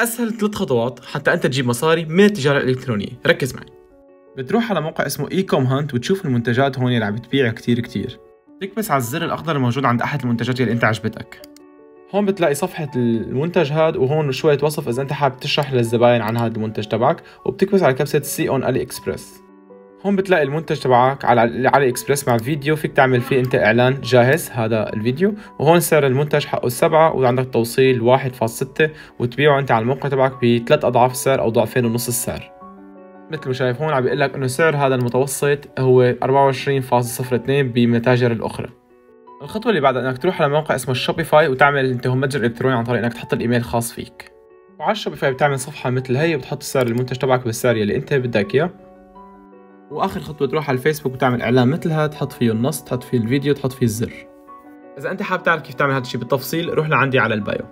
أسهل ثلاث خطوات حتى أنت تجيب مصاري من التجارة الإلكترونية. ركز معي. بتروح على موقع اسمه Ecomhunt وتشوف المنتجات هون اللي عم بتبيع كتير كتير. تكبس على الزر الأخضر الموجود عند أحد المنتجات اللي أنت عجبتك. هون بتلاقي صفحة المنتج هاد وهون شوية وصف إذا أنت حابب تشرح للزباين عن هذا المنتج تبعك وبتكبس على كبسة see on AliExpress هون بتلاقي المنتج تبعك على AliExpress مع فيديو فيك تعمل فيه أنت إعلان جاهز هذا الفيديو. وهون سعر المنتج حقه السبعة وعندك توصيل واحد فاصل ستة وتبيعه أنت على الموقع تبعك بثلاث أضعاف السعر أو ضعفين ونص السعر. مثل ما شايف هون عم بيقول لك إنه سعر هذا المتوسط هو 24.02 بمتاجر الأخرى. الخطوة اللي بعدها إنك تروح على موقع اسمه Shopify وتعمل أنت هم متجر إلكتروني عن طريق إنك تحط الإيميل الخاص فيك. وعلى Shopify بتعمل صفحة مثل هي وبتحط سعر المنتج تبعك بالسعر اللي أنت بدك إياه. وآخر خطوة تروح على الفيسبوك وتعمل إعلان مثلها تحط فيه النص تحط فيه الفيديو تحط فيه الزر. إذا أنت حابب تعرف كيف تعمل هذا الشيء بالتفصيل روح لعندي على البايو